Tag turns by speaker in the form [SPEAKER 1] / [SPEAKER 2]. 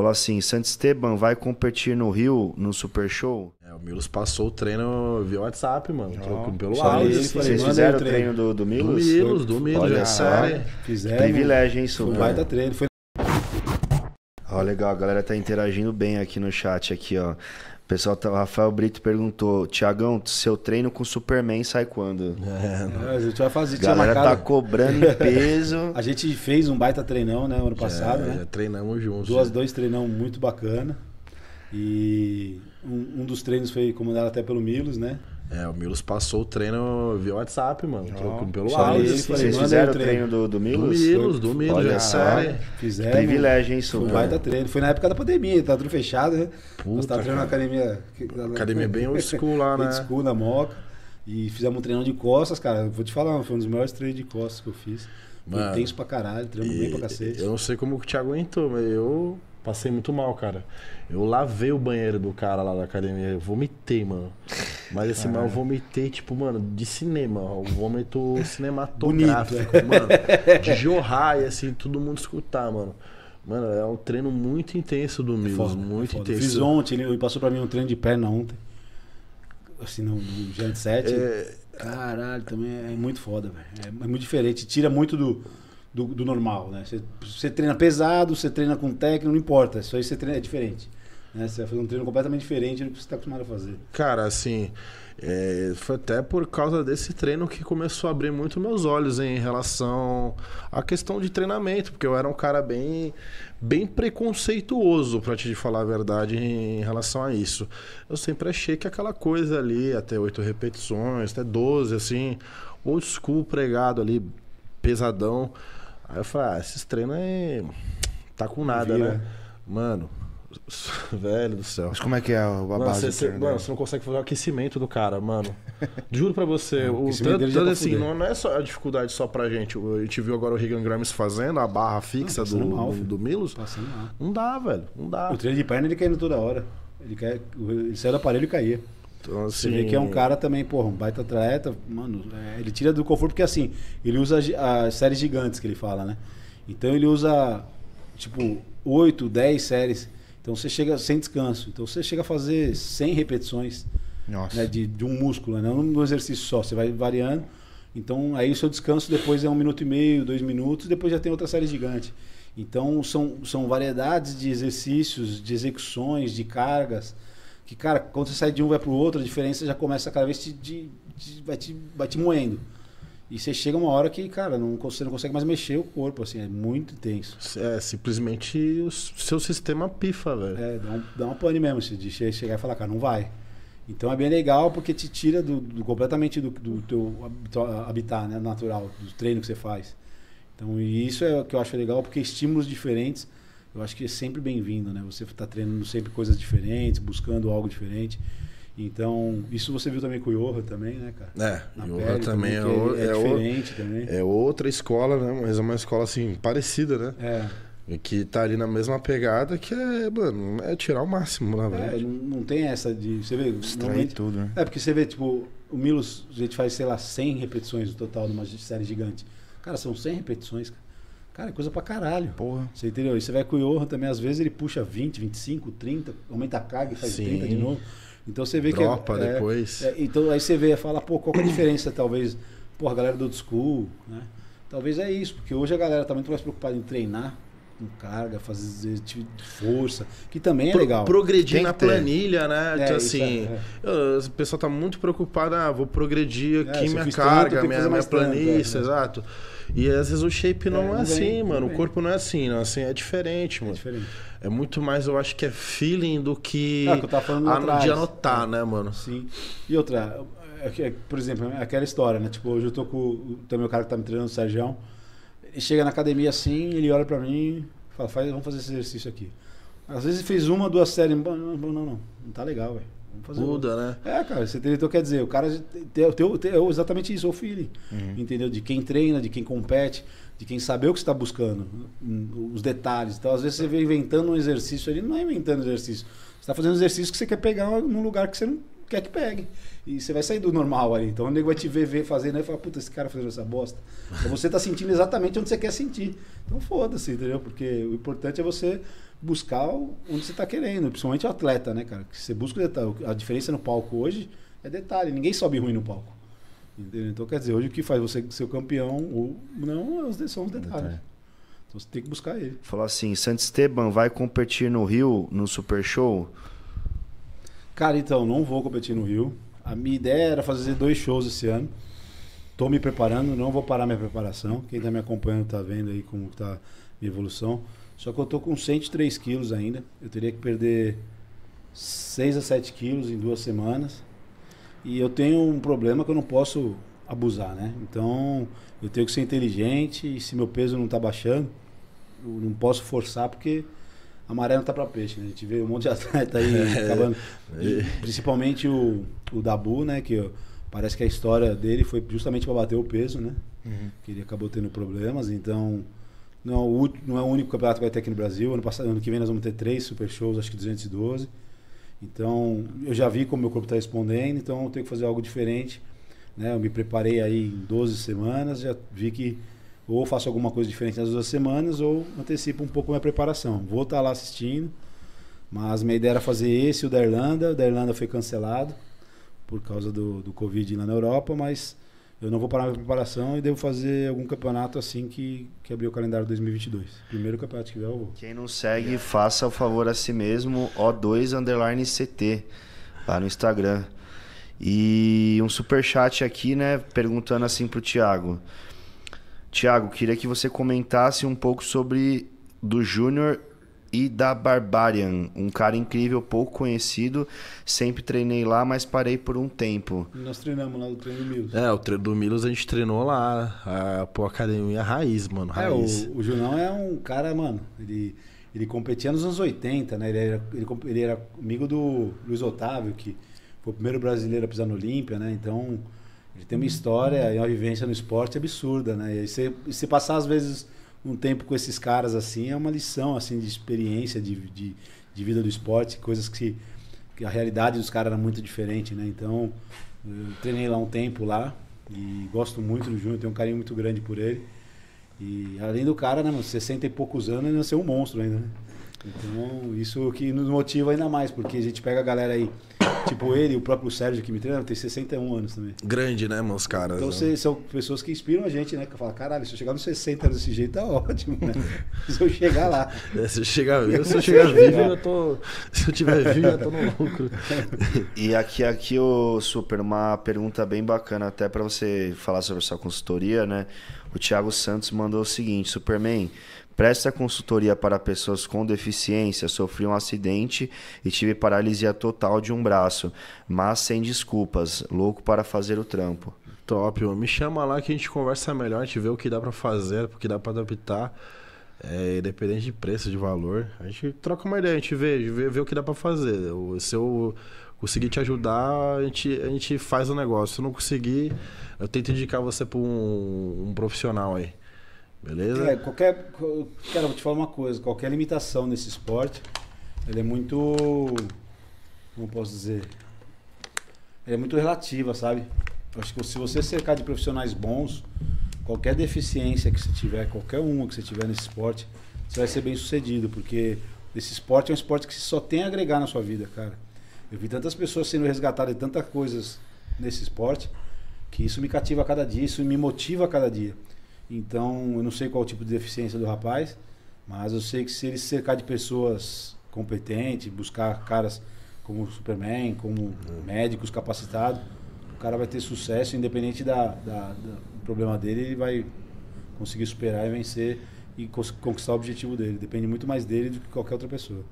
[SPEAKER 1] Falou assim: Santo Esteban vai competir no Rio no Super Show?
[SPEAKER 2] É, o Milos passou o treino via WhatsApp, mano.
[SPEAKER 1] Oh,
[SPEAKER 2] pelo áudio. assim.
[SPEAKER 1] Vocês fizeram o
[SPEAKER 3] aí o
[SPEAKER 1] treino do, do
[SPEAKER 2] Do
[SPEAKER 1] Milos?
[SPEAKER 2] Milos, do Milos,
[SPEAKER 1] Olha
[SPEAKER 2] é
[SPEAKER 1] só.
[SPEAKER 2] sério.
[SPEAKER 3] Fizeram.
[SPEAKER 1] Privilégio, hein,
[SPEAKER 3] Foi
[SPEAKER 1] Super?
[SPEAKER 3] baita treino. Foi
[SPEAKER 1] Ó, legal, a galera tá interagindo bem aqui no chat aqui, ó. O pessoal, tá, o Rafael Brito perguntou, Tiagão, seu treino com Superman sai quando?
[SPEAKER 2] É,
[SPEAKER 3] É, a gente vai fazer.
[SPEAKER 1] A
[SPEAKER 3] Tinha
[SPEAKER 1] galera tá cobrando em peso.
[SPEAKER 3] A gente fez um baita treinão, né? Ano passado,
[SPEAKER 2] já,
[SPEAKER 3] né?
[SPEAKER 2] já treinamos juntos.
[SPEAKER 3] Duas,
[SPEAKER 2] já.
[SPEAKER 3] dois treinão muito bacana. E um, um dos treinos foi comandado até pelo Milos, né?
[SPEAKER 2] É, o Milos passou o treino via WhatsApp, mano. pelo
[SPEAKER 3] chamei
[SPEAKER 2] áudio.
[SPEAKER 3] ele, falei,
[SPEAKER 1] Vocês fizeram
[SPEAKER 3] aí
[SPEAKER 1] o
[SPEAKER 3] treino.
[SPEAKER 1] treino do, do
[SPEAKER 2] Do
[SPEAKER 1] Milos?
[SPEAKER 2] Milos, do Milos,
[SPEAKER 1] Olha
[SPEAKER 2] é sério.
[SPEAKER 3] Fizemos.
[SPEAKER 1] Privilégio, hein,
[SPEAKER 3] Foi
[SPEAKER 1] Super?
[SPEAKER 3] baita treino. Foi na época da pandemia, tá tudo fechado, né? Nós
[SPEAKER 2] Puta,
[SPEAKER 3] tava treinando na academia.
[SPEAKER 2] Academia bem old school lá,
[SPEAKER 3] Old
[SPEAKER 2] né?
[SPEAKER 3] school na Moca. E fizemos um treinão de costas, cara. Vou te falar, foi um dos melhores treinos de costas que eu fiz. Foi
[SPEAKER 2] Mano,
[SPEAKER 3] intenso pra caralho, treinamos bem pra cacete.
[SPEAKER 2] Eu não sei como que o Thiago aguentou, mas eu passei muito mal, cara. Eu lavei o banheiro do cara lá da academia, eu vomitei, mano. Mas assim, mas eu vomitei, tipo, mano, de cinema, o vômito cinematográfico, mano. De jorrar e assim, todo mundo escutar, mano. Mano, é um treino muito intenso do Milos,
[SPEAKER 3] Foda,
[SPEAKER 2] muito intenso.
[SPEAKER 3] Fiz ontem, ele passou pra mim um treino de perna ontem. Assim, no, no Giant 7.
[SPEAKER 2] É,
[SPEAKER 3] Caralho, também é muito foda, velho. É, é muito diferente. Tira muito do, do, do normal, né? Você, você treina pesado, você treina com técnico, não importa. Isso aí você treina é diferente. Né? Você vai fazer um treino completamente diferente do que você está acostumado a fazer.
[SPEAKER 2] Cara, assim, é, foi até por causa desse treino que começou a abrir muito meus olhos em relação à questão de treinamento, porque eu era um cara bem, bem preconceituoso, pra te falar a verdade, em relação a isso. Eu sempre achei que aquela coisa ali, até oito repetições, até 12, assim, old school pregado ali, pesadão. Aí eu falei, ah, esses treinos aí tá com nada,
[SPEAKER 3] Vira.
[SPEAKER 2] né? Mano, velho do céu.
[SPEAKER 1] Mas como é que é a,
[SPEAKER 2] Mano,
[SPEAKER 1] base treino
[SPEAKER 2] mano, você não consegue fazer o aquecimento do cara, mano. Juro pra você.
[SPEAKER 3] Não, o
[SPEAKER 2] tanto, tanto
[SPEAKER 3] tá
[SPEAKER 2] assim, não, não é só a dificuldade só pra gente. A gente viu agora o Regan Grimes fazendo a barra fixa
[SPEAKER 3] Não,
[SPEAKER 2] do,
[SPEAKER 3] mal,
[SPEAKER 2] do, do Milos.
[SPEAKER 3] Passando lá.
[SPEAKER 2] Não dá, velho. Não dá.
[SPEAKER 3] O treino de perna ele caindo toda hora. Ele, cai, ele saiu do aparelho e caía.
[SPEAKER 2] Então,
[SPEAKER 3] Você vê que é um cara também, porra, um baita atleta, mano, é, ele tira do conforto porque assim, ele usa as séries gigantes que ele fala, né? Então ele usa, tipo, 8, 10 séries. Então você chega sem descanso. Então você chega a fazer 100 repetições
[SPEAKER 1] Nossa.
[SPEAKER 3] né, de, de um músculo, né? não no exercício só, você vai variando. Então aí o seu descanso depois é um minuto e meio, dois minutos, depois já tem outra série gigante. Então são, são variedades de exercícios, de execuções, de cargas, que, cara, quando você sai de um vai pro outro, a diferença já começa cada vez te, te- te- vai, te, vai te moendo. E você chega uma hora que, cara, não, você não consegue mais mexer o corpo, assim, é muito intenso.
[SPEAKER 2] É, simplesmente o seu sistema pifa, velho.
[SPEAKER 3] É, dá, um, dá uma pane mesmo, assim, de che- chegar e falar, cara, não vai. Então é bem legal porque te tira do, do- completamente do, do teu habitat né, natural, do treino que você faz. Então, e isso é o que eu acho legal, porque estímulos diferentes, eu acho que é sempre bem-vindo, né? Você está treinando sempre coisas diferentes, buscando algo diferente. Então, isso você viu também com o Yoga também, né, cara?
[SPEAKER 2] É,
[SPEAKER 3] Na
[SPEAKER 2] yoga
[SPEAKER 3] pele
[SPEAKER 2] também é, o-
[SPEAKER 3] é,
[SPEAKER 2] é o-
[SPEAKER 3] diferente também.
[SPEAKER 2] é outra escola, né? Mas é uma escola assim, parecida, né?
[SPEAKER 3] É,
[SPEAKER 2] E Que tá ali na mesma pegada que é, mano, é tirar o máximo, na
[SPEAKER 3] é,
[SPEAKER 2] verdade.
[SPEAKER 3] não, não tem essa de. Você vê, normalmente-
[SPEAKER 1] tudo, né?
[SPEAKER 3] É, porque você vê, tipo, o Milos, a gente faz, sei lá, 100 repetições no total numa série gigante. Cara, são 100 repetições, cara. Cara, é coisa pra caralho.
[SPEAKER 1] Porra.
[SPEAKER 3] Você entendeu? E você vai com o Johan também, às vezes ele puxa 20, 25, 30, aumenta a carga e faz
[SPEAKER 2] Sim.
[SPEAKER 3] 30 de novo. Então você vê
[SPEAKER 2] Dropa
[SPEAKER 3] que. é-
[SPEAKER 2] depois.
[SPEAKER 3] é, então aí você vê e fala, pô, qual que é a diferença, talvez, pô, a galera do old school, né? Talvez é isso, porque hoje a galera tá muito mais preocupada em treinar com carga, fazer tipo de força, que também é
[SPEAKER 2] Pro-
[SPEAKER 3] legal.
[SPEAKER 2] Progredir
[SPEAKER 1] Tem
[SPEAKER 2] na planilha, né?
[SPEAKER 3] É,
[SPEAKER 2] Então,
[SPEAKER 3] isso
[SPEAKER 2] assim,
[SPEAKER 3] é,
[SPEAKER 2] o pessoal tá muito preocupado, ah, vou progredir
[SPEAKER 3] É,
[SPEAKER 2] aqui minha
[SPEAKER 3] tanto,
[SPEAKER 2] carga,
[SPEAKER 3] que
[SPEAKER 2] minha, minha
[SPEAKER 3] mais tanto,
[SPEAKER 2] planície,
[SPEAKER 3] é, é.
[SPEAKER 2] exato. E às vezes o shape não
[SPEAKER 3] É,
[SPEAKER 2] é,
[SPEAKER 3] não
[SPEAKER 2] assim,
[SPEAKER 3] vem,
[SPEAKER 2] mano.
[SPEAKER 3] não
[SPEAKER 2] O corpo não é assim, não. Assim, é diferente,
[SPEAKER 3] É
[SPEAKER 2] mano.
[SPEAKER 3] diferente.
[SPEAKER 2] É muito mais, eu acho que é feeling do que,
[SPEAKER 3] É, o que eu tava falando
[SPEAKER 2] a-
[SPEAKER 3] atrás.
[SPEAKER 2] de anotar,
[SPEAKER 3] É.
[SPEAKER 2] né, mano?
[SPEAKER 3] Sim. E outra, é é, por exemplo, é aquela história, né? Tipo, hoje eu tô com o também o cara que tá me treinando, o Sérgio. Ele chega na academia assim, ele olha pra mim e fala, faz, vamos fazer esse exercício aqui. Às vezes fez uma, duas séries, não, não, não, não, não tá legal, velho. Vamos fazer outra.
[SPEAKER 2] Muda, né?
[SPEAKER 3] É, cara, você? Então quer dizer, o cara tem, tem, tem exatamente isso, o feeling.
[SPEAKER 1] Uhum.
[SPEAKER 3] Entendeu? De quem treina, de quem compete, de quem sabe o que está buscando, os detalhes. Então, às vezes você vem inventando um exercício ali, não é inventando exercício. Você está fazendo um exercício que você quer pegar num lugar que você não quer que pegue. E você vai sair do normal ali. Então o nego vai te ver, ver fazendo e fala, puta, esse cara fazendo essa bosta. Então você está sentindo exatamente onde você quer sentir. Então foda-se, entendeu? Porque o importante é você buscar onde você está querendo, principalmente o atleta, né, cara? Que você busca o detalhe. A diferença no palco hoje é detalhe. Ninguém sobe ruim no palco. Entendeu? Então, quer dizer, hoje o que faz você ser campeão ou não são os detalhes. Então você tem que buscar ele.
[SPEAKER 1] Falou assim: Santo Esteban vai competir no Rio no Super Show?
[SPEAKER 3] Cara, então, não vou competir no Rio. A minha ideia era fazer dois shows esse ano. Estou me preparando, não vou parar minha preparação. Quem está me acompanhando está vendo aí como está minha evolução. Só que eu estou com 103 quilos ainda. Eu teria que perder 6 a 7 quilos em duas semanas. E eu tenho um problema que eu não posso abusar, né? Então, eu tenho que ser inteligente e se meu peso não está baixando, eu não posso forçar porque a maré não tá para peixe, né? A gente vê um monte de atleta aí é. acabando. Principalmente o, o Dabu, né? Que parece que a história dele foi justamente para bater o peso, né? Uhum. Que ele acabou tendo problemas. Então, não é, o, não é o único campeonato que vai ter aqui no Brasil. Ano, passado, ano que vem nós vamos ter três super shows, acho que 212. Então, eu já vi como meu corpo está respondendo, então eu tenho que fazer algo diferente. Né? Eu me preparei aí em 12 semanas, já vi que ou faço alguma coisa diferente nas duas semanas ou antecipo um pouco minha preparação. Vou estar tá lá assistindo, mas minha ideia era fazer esse, o da Irlanda. O da Irlanda foi cancelado por causa do, do Covid lá na Europa, mas eu não vou parar minha preparação e devo fazer algum campeonato assim que, que abrir o calendário 2022. Primeiro campeonato que vier eu vou.
[SPEAKER 1] Quem não segue, faça o favor a si mesmo, O2 underline CT, lá no Instagram. E um super chat aqui, né, perguntando assim pro Thiago. Thiago, queria que você comentasse um pouco sobre do Júnior e da Barbarian, um cara incrível, pouco conhecido. Sempre treinei lá, mas parei por um tempo.
[SPEAKER 3] Nós treinamos lá no treino do Milos.
[SPEAKER 2] É, o treino do Milos a gente treinou lá, a, pô, academia raiz, mano. Raiz.
[SPEAKER 3] É, o, o Junão é um cara, mano, ele, ele competia nos anos 80, né? Ele era, ele, ele era amigo do Luiz Otávio, que foi o primeiro brasileiro a pisar no Olímpia, né? Então, ele tem uma história e uma vivência no esporte absurda, né? E você passar, às vezes um tempo com esses caras assim é uma lição assim de experiência de, de, de vida do esporte coisas que, que, a realidade dos caras era muito diferente né então eu treinei lá um tempo lá e gosto muito do Júnior tenho um carinho muito grande por ele e além do cara né 60 e poucos anos ele nasceu um monstro ainda né? então isso que nos motiva ainda mais porque a gente pega a galera aí Tipo ele, o próprio Sérgio que me treina, tem 61 anos também.
[SPEAKER 2] Grande, né, meus caras?
[SPEAKER 3] Então né? são pessoas que inspiram a gente, né? Que fala, caralho, se eu chegar nos 60 desse jeito, tá ótimo, né? se eu chegar lá.
[SPEAKER 2] É, se eu chegar vivo, se eu chegar vivo, eu tô. Se eu tiver vivo, eu tô no lucro.
[SPEAKER 1] E aqui, aqui, o Super, uma pergunta bem bacana, até para você falar sobre a sua consultoria, né? O Thiago Santos mandou o seguinte: Superman. Presta consultoria para pessoas com deficiência. Sofri um acidente e tive paralisia total de um braço, mas sem desculpas. Louco para fazer o trampo.
[SPEAKER 2] Top, me chama lá que a gente conversa melhor, a gente vê o que dá para fazer, o que dá para adaptar. É, independente de preço, de valor, a gente troca uma ideia, a gente vê, vê, vê o que dá para fazer. Se eu conseguir te ajudar, a gente, a gente faz o negócio. Se eu não conseguir, eu tento indicar você para um, um profissional aí. Beleza?
[SPEAKER 3] É, qualquer. Cara, vou te falar uma coisa: qualquer limitação nesse esporte, ele é muito. Como posso dizer? é muito relativa, sabe? Eu acho que se você cercar de profissionais bons, qualquer deficiência que você tiver, qualquer uma que você tiver nesse esporte, você vai ser bem sucedido, porque esse esporte é um esporte que só tem a agregar na sua vida, cara. Eu vi tantas pessoas sendo resgatadas de tantas coisas nesse esporte, que isso me cativa a cada dia, isso me motiva a cada dia. Então, eu não sei qual o tipo de deficiência do rapaz, mas eu sei que se ele se cercar de pessoas competentes, buscar caras como Superman, como uhum. médicos capacitados, o cara vai ter sucesso, independente da, da, do problema dele, ele vai conseguir superar e vencer e conquistar o objetivo dele. Depende muito mais dele do que qualquer outra pessoa.